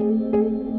Música